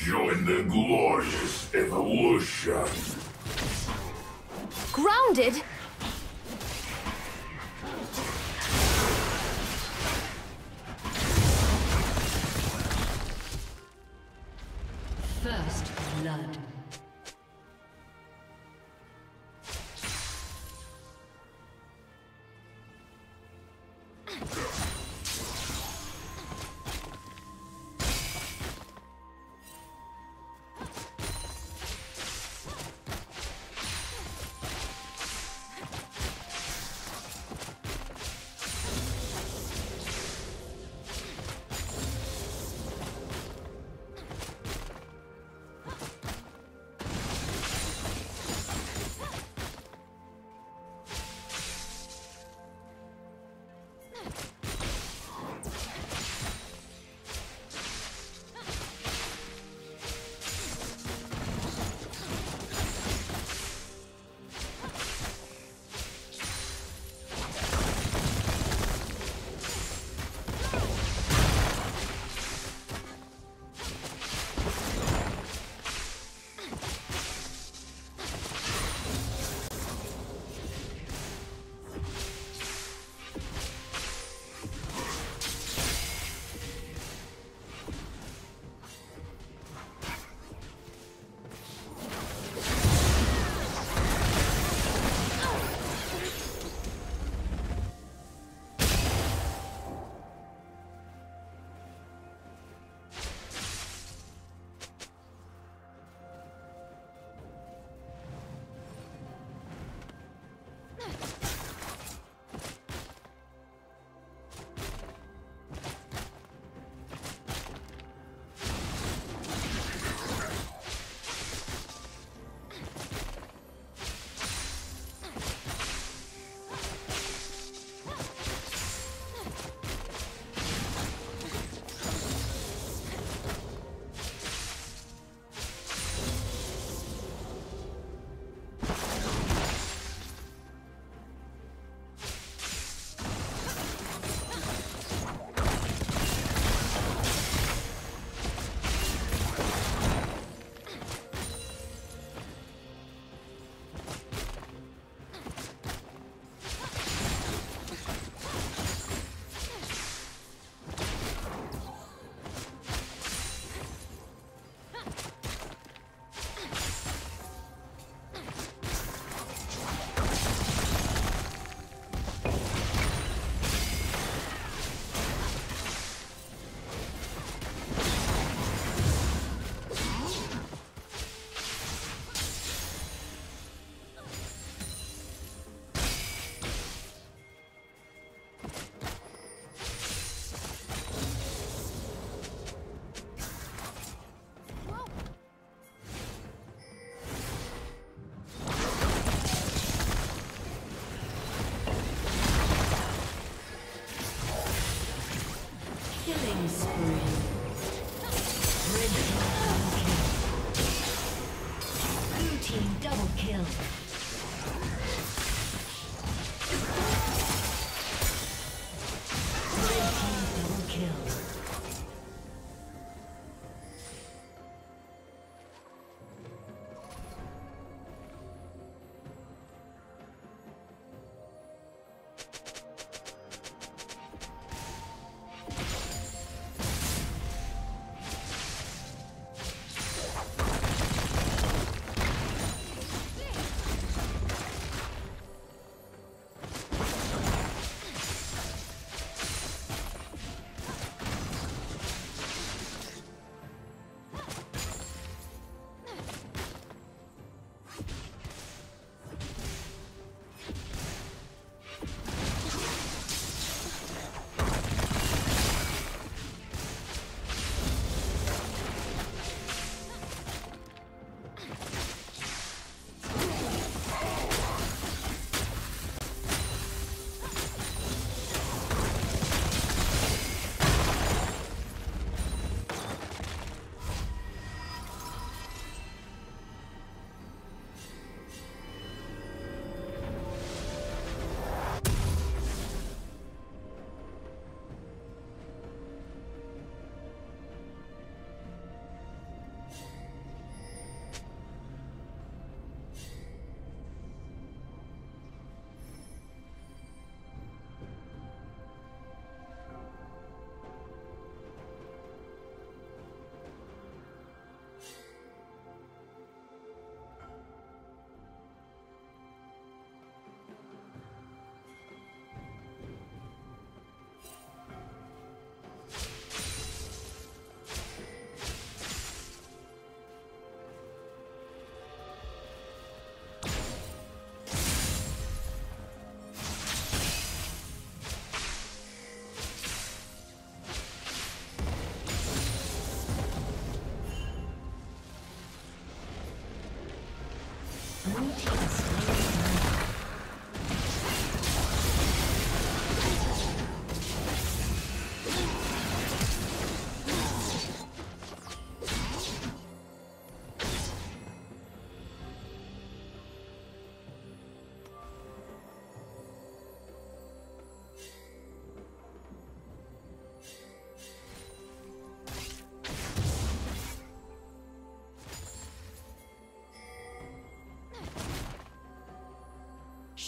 Join the glorious evolution. Grounded? First blood.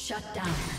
Shut down.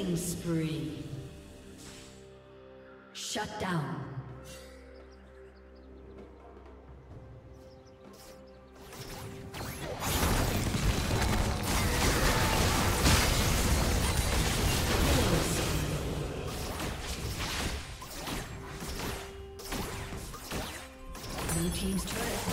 Killing spree. Shut down. Blue Team's turret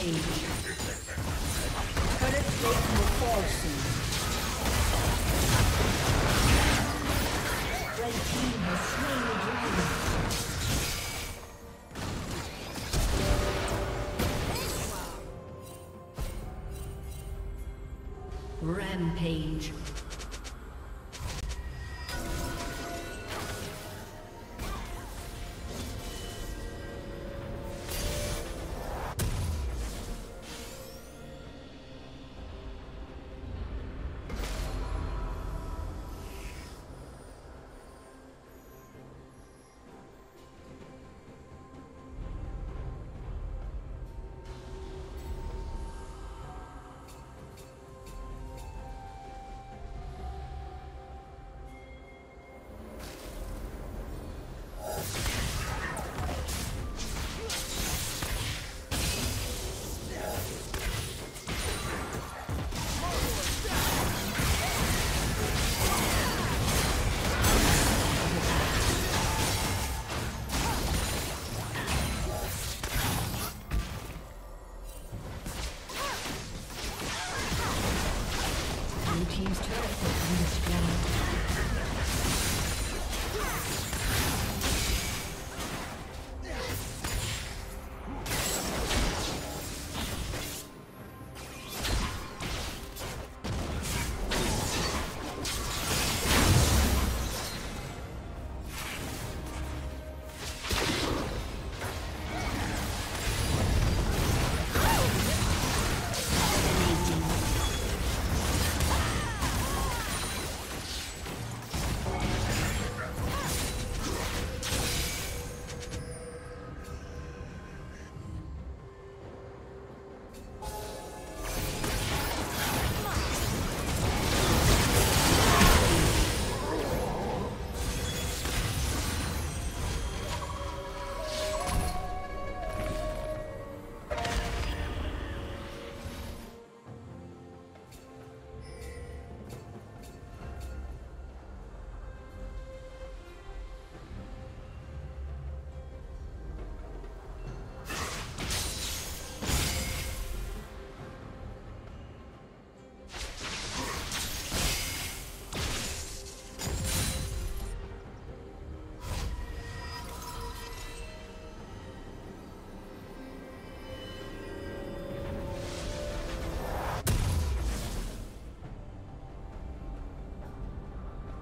Rampage. Current plate will fall soon. Red team has slain the dragon.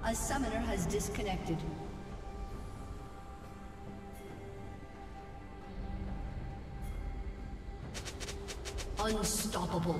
A summoner has disconnected. Unstoppable.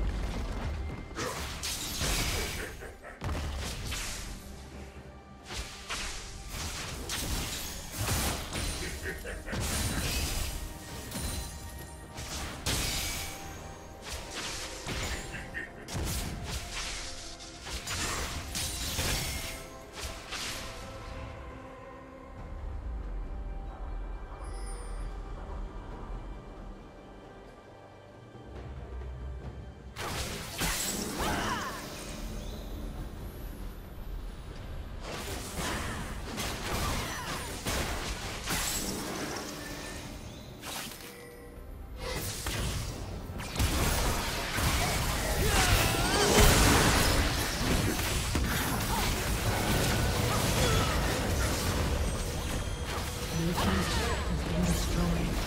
has been destroyed.